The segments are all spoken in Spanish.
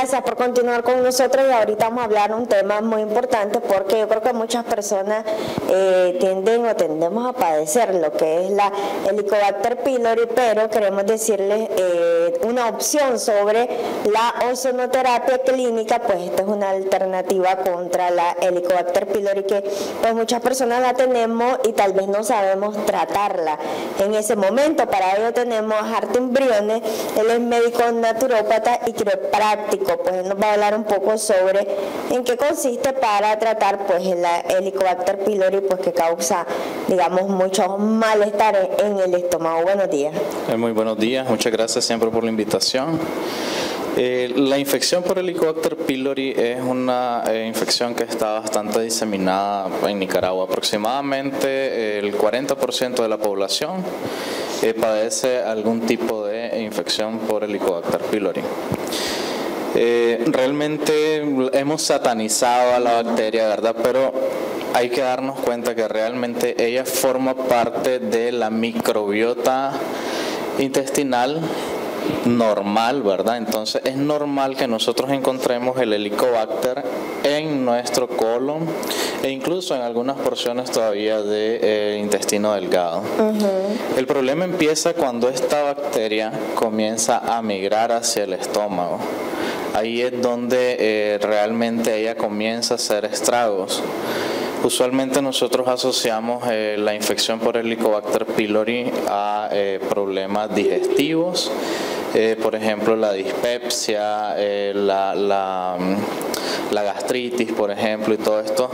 Gracias por continuar con nosotros y ahorita vamos a hablar un tema muy importante porque yo creo que muchas personas eh, tienden o tendemos a padecer lo que es la Helicobacter pylori, pero queremos decirles eh, una opción sobre la ozonoterapia clínica, pues esta es una alternativa contra la Helicobacter pylori que pues muchas personas la tenemos y tal vez no sabemos tratarla en ese momento. Para ello tenemos a Hartin Briones, él es médico naturópata y quiropráctico, pues él nos va a hablar un poco sobre en qué consiste para tratar pues la Helicobacter pylori pues que causa digamos mucho malestar en el estómago. Buenos días. Eh, muy buenos días, muchas gracias siempre por la invitación. Eh, la infección por Helicobacter pylori es una eh, infección que está bastante diseminada en Nicaragua. Aproximadamente el 40% de la población padece algún tipo de infección por Helicobacter pylori. Eh, realmente hemos satanizado a la bacteria, ¿verdad? Pero hay que darnos cuenta que realmente ella forma parte de la microbiota intestinal normal, ¿verdad? Entonces es normal que nosotros encontremos el helicobacter en nuestro colon e incluso en algunas porciones todavía de eh, intestino delgado. El problema empieza cuando esta bacteria comienza a migrar hacia el estómago. Ahí es donde eh, realmente ella comienza a hacer estragos. Usualmente nosotros asociamos eh, la infección por Helicobacter pylori a problemas digestivos eh, por ejemplo la dispepsia, eh, la, mm, la, gastritis, por ejemplo, y todo esto.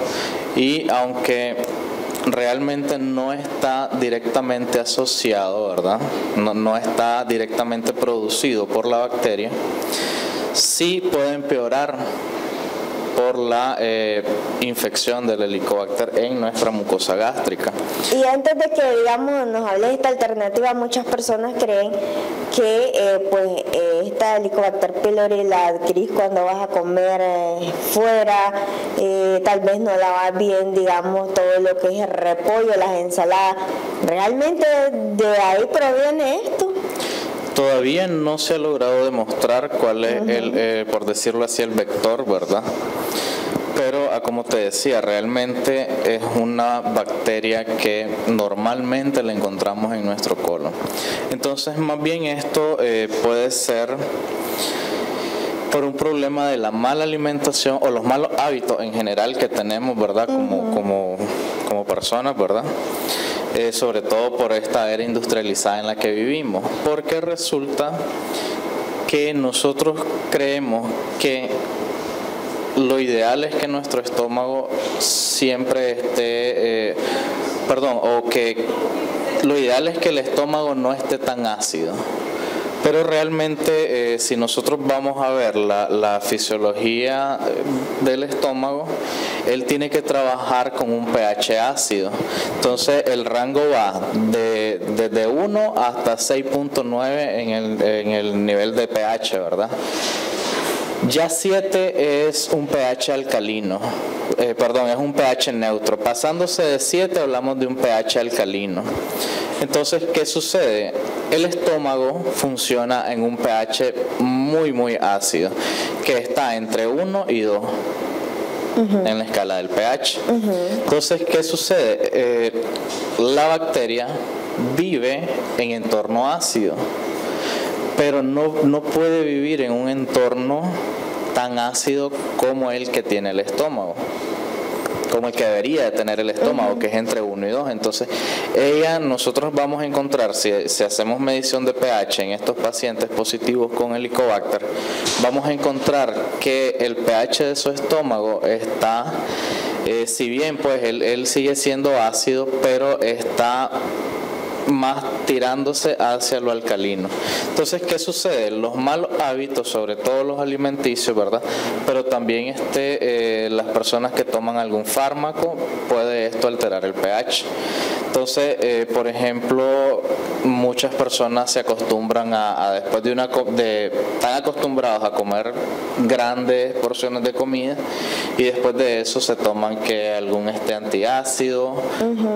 Y aunque realmente no está directamente asociado, ¿verdad? No, no está directamente producido por la bacteria, sí puede empeorar por la eh, infección del helicobacter en nuestra mucosa gástrica. Y antes de que digamos nos hable de esta alternativa, muchas personas creen que eh, pues eh, esta helicobacter pylori la adquirís cuando vas a comer fuera, tal vez no la vas bien, digamos, todo lo que es el repollo, las ensaladas. ¿Realmente de ahí proviene esto? Todavía no se ha logrado demostrar cuál es el, por decirlo así, el vector, ¿verdad? pero ah, como te decía, realmente es una bacteria que normalmente la encontramos en nuestro colon. Entonces, más bien esto eh, puede ser por un problema de la mala alimentación o los malos hábitos en general que tenemos, ¿verdad? Como, como, como personas, ¿verdad? Eh, sobre todo por esta era industrializada en la que vivimos, porque resulta que nosotros creemos que lo ideal es que nuestro estómago siempre esté, eh, perdón, o que lo ideal es que el estómago no esté tan ácido. Pero realmente eh, si nosotros vamos a ver la, fisiología del estómago, él tiene que trabajar con un pH ácido. Entonces el rango va de, desde 1 hasta 6.9 en el, en el nivel de pH, ¿verdad? Ya 7 es un pH alcalino, eh, perdón, es un pH neutro. Pasándose de 7 hablamos de un pH alcalino. Entonces, ¿qué sucede? El estómago funciona en un pH muy, muy ácido, que está entre 1 y 2. En la escala del pH. Entonces, ¿qué sucede? Eh, la bacteria vive en entorno ácido pero no, no puede vivir en un entorno tan ácido como el que tiene el estómago como el que debería de tener el estómago, que es entre 1 y 2. Entonces, ella, nosotros vamos a encontrar, si, hacemos medición de pH en estos pacientes positivos con helicobacter, vamos a encontrar que el pH de su estómago está, eh, si bien pues él sigue siendo ácido, pero está más tirándose hacia lo alcalino. Entonces, ¿qué sucede? Los malos hábitos, sobre todo los alimenticios, ¿verdad? Pero también este, eh, las personas que toman algún fármaco, esto alterar el pH. Entonces, eh, por ejemplo, muchas personas se acostumbran a, después de una de están acostumbrados a comer grandes porciones de comida y después de eso se toman que algún este antiácido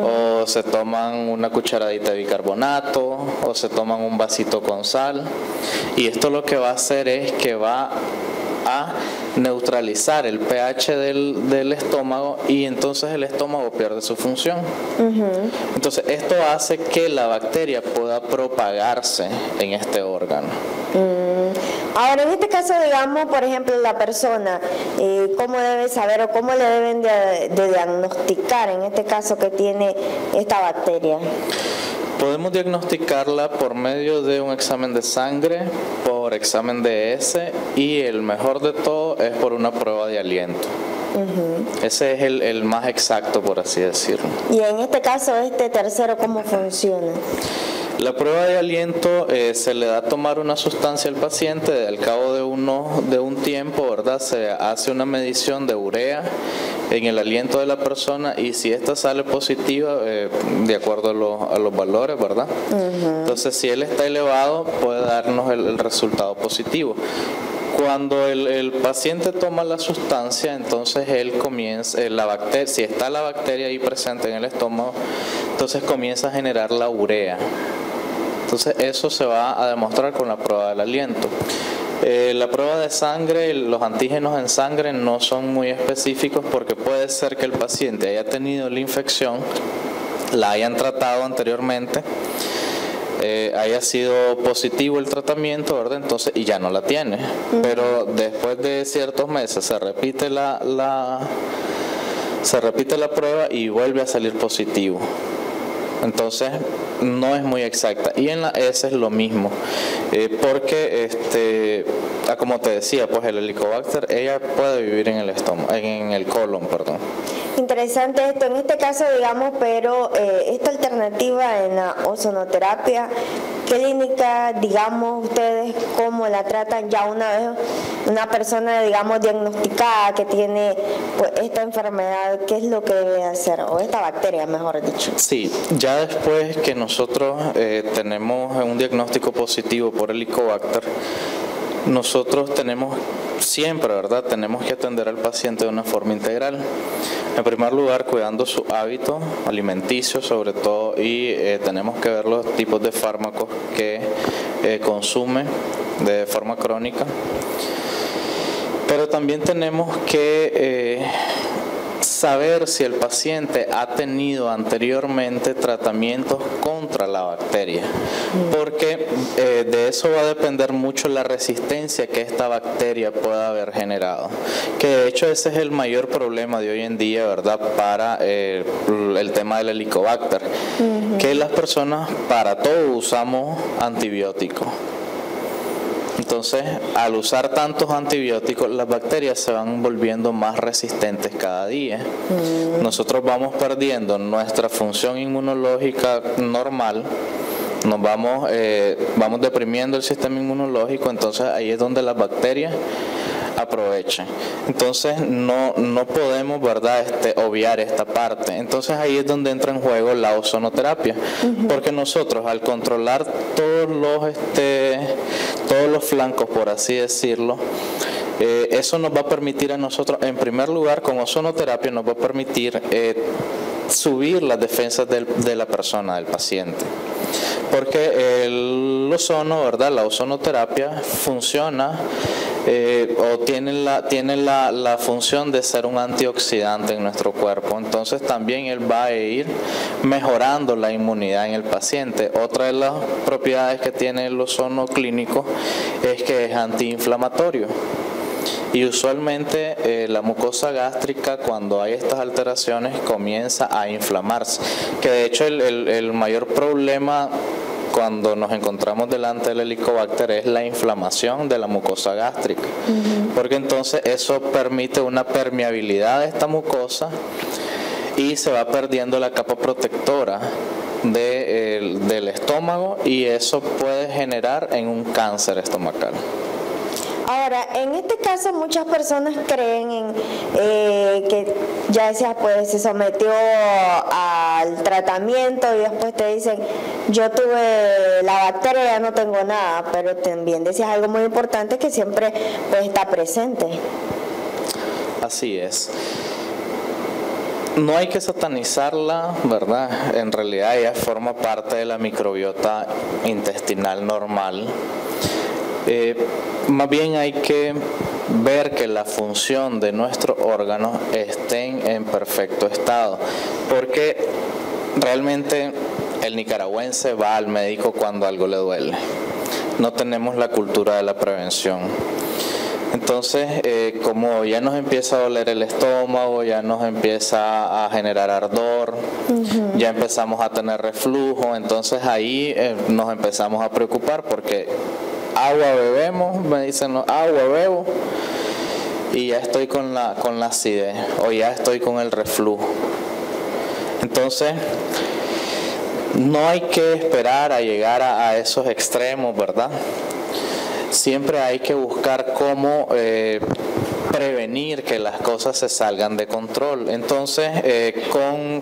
o se toman una cucharadita de bicarbonato o se toman un vasito con sal y esto lo que va a hacer es que va a neutralizar el pH del, del estómago y entonces el estómago pierde su función. Entonces esto hace que la bacteria pueda propagarse en este órgano. Mm. Ahora, en este caso, digamos, por ejemplo, la persona, eh, ¿cómo debe saber o cómo le deben de diagnosticar en este caso que tiene esta bacteria? Podemos diagnosticarla por medio de un examen de sangre, por examen de S y el mejor de todo es por una prueba de aliento. Ese es el, el, más exacto, por así decirlo. Y en este caso, este tercero, ¿cómo funciona? La prueba de aliento eh, se le da a tomar una sustancia al paciente, al cabo de, uno, de un tiempo, ¿verdad? Se hace una medición de urea en el aliento de la persona y si esta sale positiva, eh, de acuerdo a, los valores, ¿verdad? Entonces, si él está elevado, puede darnos el, resultado positivo cuando el, paciente toma la sustancia, entonces él comienza, eh, la bacteria, si está la bacteria ahí presente en el estómago, entonces comienza a generar la urea. Entonces eso se va a demostrar con la prueba del aliento. Eh, la prueba de sangre, los antígenos en sangre no son muy específicos porque puede ser que el paciente haya tenido la infección, la hayan tratado anteriormente, eh, haya sido positivo el tratamiento, ¿verdad? Entonces, y ya no la tiene. Pero después de ciertos meses se repite la, la, se repite la prueba y vuelve a salir positivo. Entonces no es muy exacta. Y en la S es lo mismo. Eh, porque, este, ah, como te decía, pues el helicobacter, ella puede vivir en el estómago, en el colon, perdón. Interesante esto, en este caso, digamos, pero eh, esta alternativa en la ozonoterapia, clínica, digamos, ustedes cómo la tratan ya una vez una persona, digamos, diagnosticada que tiene pues, esta enfermedad, ¿qué es lo que debe hacer? O esta bacteria, mejor dicho. Sí, ya después que nosotros eh, tenemos un diagnóstico positivo por el Helicobacter, nosotros tenemos siempre, ¿verdad? Tenemos que atender al paciente de una forma integral. En primer lugar, cuidando su hábito alimenticio sobre todo y eh, tenemos que ver los tipos de fármacos que eh, consume de forma crónica. Pero también tenemos que eh, saber si el paciente ha tenido anteriormente tratamientos contra la bacteria, porque eh, de eso va a depender mucho la resistencia que esta bacteria pueda haber generado. Que de hecho ese es el mayor problema de hoy en día, ¿verdad? Para eh, el tema del helicobacter, que las personas para todo usamos antibióticos. Entonces, al usar tantos antibióticos, las bacterias se van volviendo más resistentes cada día. Mm. Nosotros vamos perdiendo nuestra función inmunológica normal nos vamos, eh, vamos deprimiendo el sistema inmunológico, entonces ahí es donde las bacterias aprovechan. Entonces no, no podemos, ¿verdad?, este, obviar esta parte. Entonces ahí es donde entra en juego la ozonoterapia, porque nosotros al controlar todos los, este, todos los flancos, por así decirlo, eh, eso nos va a permitir a nosotros, en primer lugar, con ozonoterapia nos va a permitir eh, subir las defensas de la persona, del paciente porque el ozono, ¿verdad? La ozonoterapia funciona eh, o tiene, la, tiene la, la, función de ser un antioxidante en nuestro cuerpo. Entonces también él va a ir mejorando la inmunidad en el paciente. Otra de las propiedades que tiene el ozono clínico es que es antiinflamatorio. Y usualmente eh, la mucosa gástrica cuando hay estas alteraciones comienza a inflamarse, que de hecho el, mayor problema cuando nos encontramos delante del helicobacter es la inflamación de la mucosa gástrica, porque entonces eso permite una permeabilidad de esta mucosa y se va perdiendo la capa protectora del estómago y eso puede generar en un cáncer estomacal. Ahora, en este caso muchas personas creen en eh, que ya decía, pues se sometió al tratamiento y después te dicen, yo tuve la bacteria, ya no tengo nada, pero también decías algo muy importante que siempre pues, está presente. Así es. No hay que satanizarla, ¿verdad? En realidad ella forma parte de la microbiota intestinal normal Eh, más bien hay que ver que la función de nuestros órganos estén en perfecto estado, porque realmente el nicaragüense va al médico cuando algo le duele. No tenemos la cultura de la prevención. Entonces, eh, como ya nos empieza a doler el estómago, ya nos empieza a generar ardor, ya empezamos a tener reflujo, entonces ahí eh, nos empezamos a preocupar porque agua bebemos, me dicen agua bebo y ya estoy con la, con la acidez o ya estoy con el reflujo. Entonces, no hay que esperar a llegar a, esos extremos, ¿verdad? Siempre hay que buscar cómo eh, prevenir que las cosas se salgan de control. Entonces, eh, con,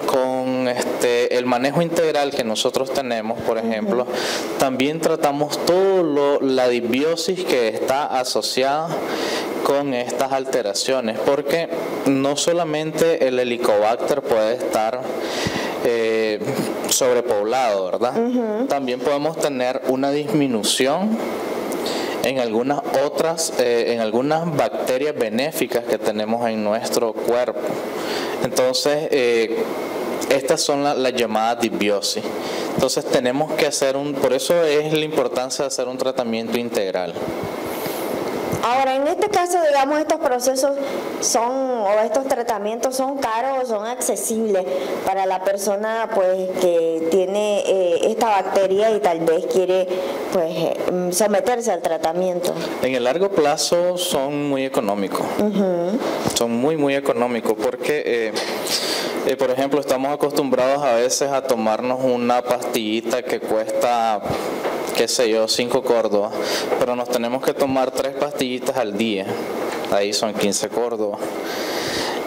este, el manejo integral que nosotros tenemos, por ejemplo, también tratamos todo la disbiosis que está asociada con estas alteraciones, porque no solamente el helicobacter puede estar eh, sobrepoblado, ¿verdad? También podemos tener una disminución en algunas otras, eh, en algunas bacterias benéficas que tenemos en nuestro cuerpo. Entonces, eh, estas son las llamadas disbiosis. Entonces tenemos que hacer un, por eso es la importancia de hacer un tratamiento integral. Ahora, en este caso, digamos, estos procesos son, o estos tratamientos son caros o son accesibles para la persona pues que tiene eh, esta bacteria y tal vez quiere pues eh, someterse al tratamiento. En el largo plazo son muy económicos. Son muy, muy económicos porque... Eh, por ejemplo, estamos acostumbrados a veces a tomarnos una pastillita que cuesta qué sé yo, cinco córdobas, pero nos tenemos que tomar tres pastillitas al día, ahí son 15 córdobas.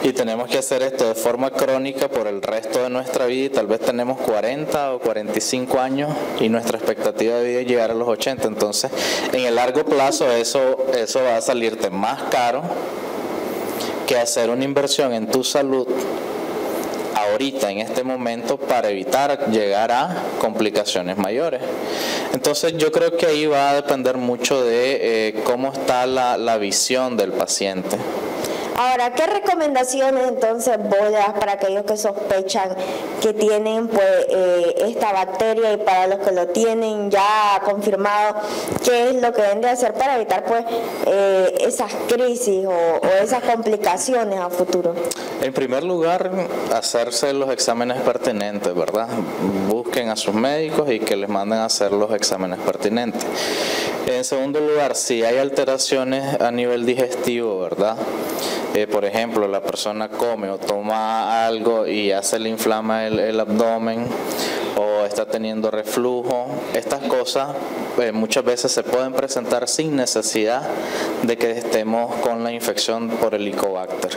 Y tenemos que hacer esto de forma crónica por el resto de nuestra vida y tal vez tenemos 40 o 45 años y nuestra expectativa de vida es llegar a los 80. Entonces, en el largo plazo eso, eso va a salirte más caro que hacer una inversión en tu salud ahorita, en este momento, para evitar llegar a complicaciones mayores. Entonces yo creo que ahí va a depender mucho de eh, cómo está la, la visión del paciente. Ahora, ¿qué recomendaciones entonces voy a dar para aquellos que sospechan que tienen pues eh, esta bacteria y para los que lo tienen ya confirmado, qué es lo que deben de hacer para evitar pues eh, esas crisis o, esas complicaciones a futuro? En primer lugar, hacerse los exámenes pertinentes, ¿verdad? Busquen a sus médicos y que les manden a hacer los exámenes pertinentes. En segundo lugar, si hay alteraciones a nivel digestivo, ¿verdad? Por ejemplo, la persona come o toma algo y ya se le inflama el, abdomen o está teniendo reflujo, estas cosas eh, muchas veces se pueden presentar sin necesidad de que estemos con la infección por el Helicobacter.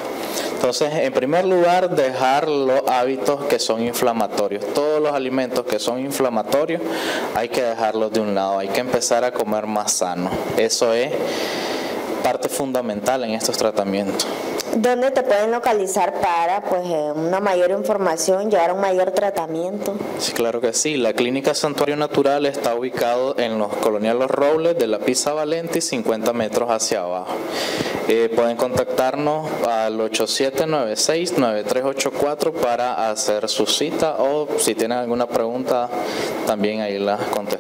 Entonces, en primer lugar, dejar los hábitos que son inflamatorios. Todos los alimentos que son inflamatorios hay que dejarlos de un lado, hay que empezar a comer más sano. Eso es parte fundamental en estos tratamientos. ¿Dónde te pueden localizar para pues eh, una mayor información, llevar un mayor tratamiento? Sí, claro que sí. La Clínica Santuario Natural está ubicado en los Colonial Los Robles de la Pisa Valenti, 50 metros hacia abajo. Eh, pueden contactarnos al 8796-9384 para hacer su cita o si tienen alguna pregunta también ahí las contestamos.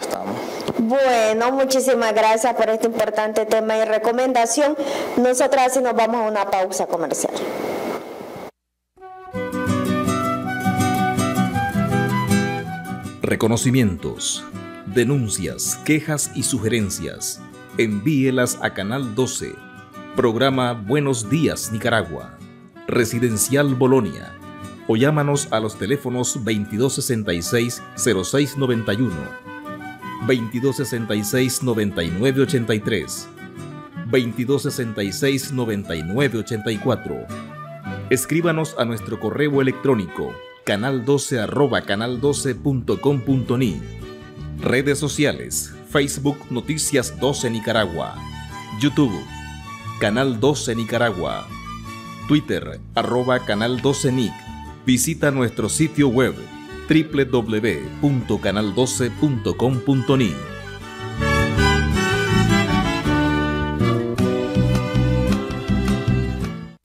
Bueno, muchísimas gracias por este importante tema y recomendación. Nosotras nos vamos a una pausa comercial. Reconocimientos, denuncias, quejas y sugerencias. Envíelas a Canal 12, programa Buenos Días Nicaragua, Residencial Bolonia, o llámanos a los teléfonos 2266-0691 2266-9983, 2266-9984. Escríbanos a nuestro correo electrónico canal12 arroba canal12.com.ni. Redes sociales, Facebook Noticias 12 Nicaragua, YouTube, Canal 12 Nicaragua, Twitter arroba Canal 12 Nic. Visita nuestro sitio web www.canal12.com.ni